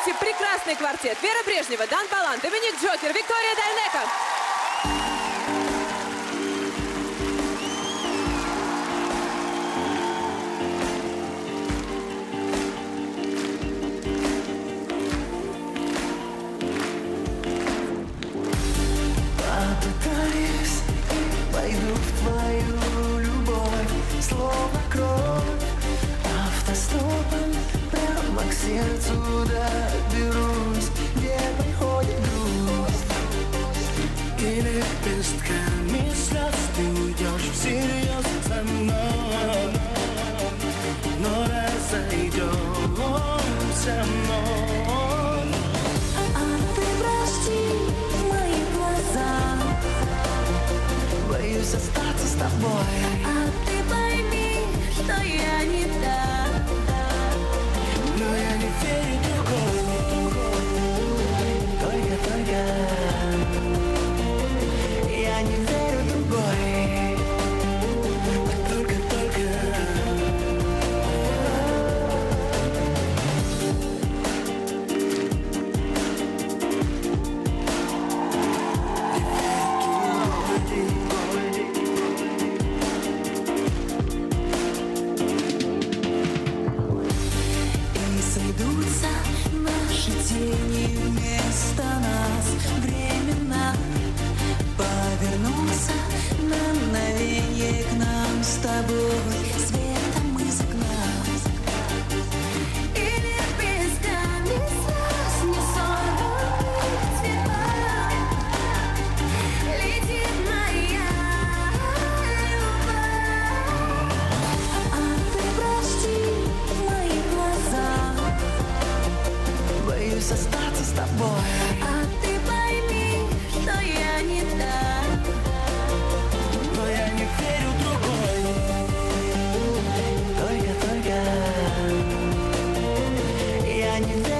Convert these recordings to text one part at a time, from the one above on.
исполните прекрасный квартет. Вера Брежнева, Дан Балан, Доминик Джокер, Виктория Дайнека. Сердцу доберусь Где приходит грусть. И лепестками слез Ты уйдешь всерьез со мной. Но разойдемся вновь. А ты прости мои глаза, Боюсь остаться с тобой с тобой Светом из окна. И лепестками слез несорванных цветов Летит моя любовь. А ты прости мои глаза Боюсь остаться с тобой Я не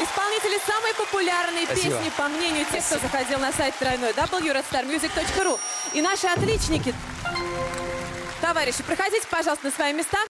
Исполнители самой популярной Спасибо. песни, по мнению тех, кто заходил на сайт тройной www.redstarmusic.ru. И наши отличники. Товарищи, проходите, пожалуйста, на свои места.